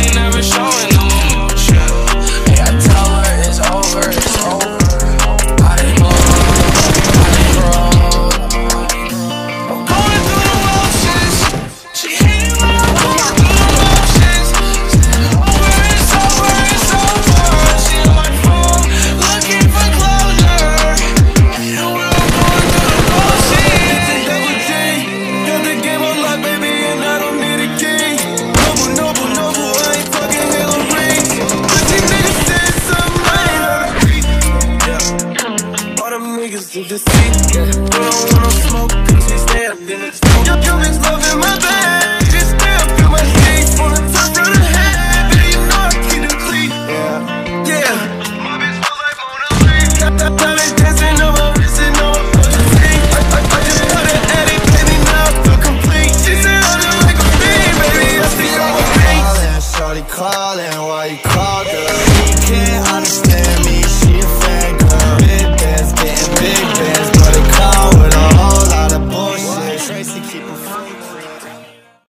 ain't never showing. to the sea. We don't wanna smoke, cause we stay up in the smoke Your humans loving my bed. Just stay up in my Wanna head. You clean. Yeah, yeah. My bitch dancing on my wrist and on my I, just baby, now I feel complete like a baby, I see shawty why you call, girl?